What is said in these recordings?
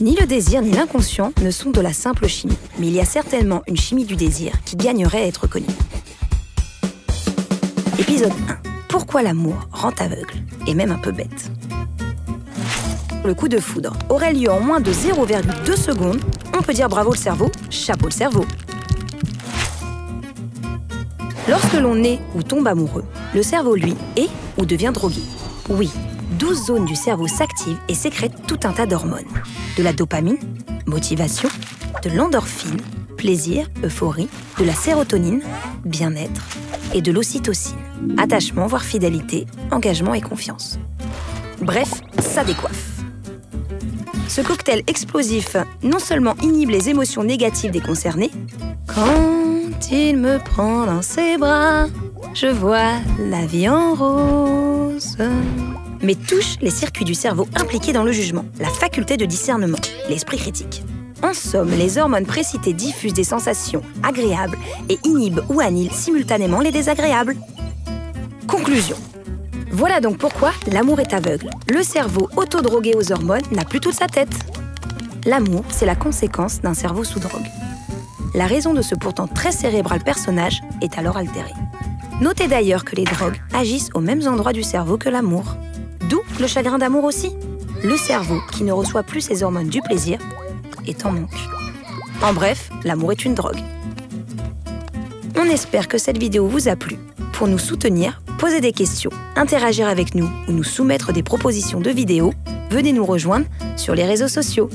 Ni le désir ni l'inconscient ne sont de la simple chimie, mais il y a certainement une chimie du désir qui gagnerait à être connue. Épisode 1. Pourquoi l'amour rend aveugle et même un peu bête? Le coup de foudre aurait lieu en moins de 0,2 secondes. On peut dire bravo le cerveau, chapeau le cerveau. Lorsque l'on est ou tombe amoureux, le cerveau, lui, est ou devient drogué. Oui, 12 zones du cerveau s'activent et sécrètent tout un tas d'hormones. De la dopamine, motivation, de l'endorphine, plaisir, euphorie, de la sérotonine, bien-être, et de l'ocytocine, attachement voire fidélité, engagement et confiance. Bref, ça décoiffe. Ce cocktail explosif non seulement inhibe les émotions négatives des concernés, quand il me prend dans ses bras, je vois la vie en rose mais touche les circuits du cerveau impliqués dans le jugement, la faculté de discernement, l'esprit critique. En somme, les hormones précitées diffusent des sensations agréables et inhibent ou annihilent simultanément les désagréables. Conclusion. Voilà donc pourquoi l'amour est aveugle. Le cerveau autodrogué aux hormones n'a plus toute sa tête. L'amour, c'est la conséquence d'un cerveau sous drogue. La raison de ce pourtant très cérébral personnage est alors altérée. Notez d'ailleurs que les drogues agissent aux mêmes endroits du cerveau que l'amour. D'où le chagrin d'amour aussi. Le cerveau, qui ne reçoit plus ses hormones du plaisir, est en manque. En bref, l'amour est une drogue. On espère que cette vidéo vous a plu. Pour nous soutenir, poser des questions, interagir avec nous ou nous soumettre des propositions de vidéos, venez nous rejoindre sur les réseaux sociaux.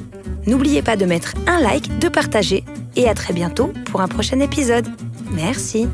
N'oubliez pas de mettre un like, de partager et à très bientôt pour un prochain épisode. Merci.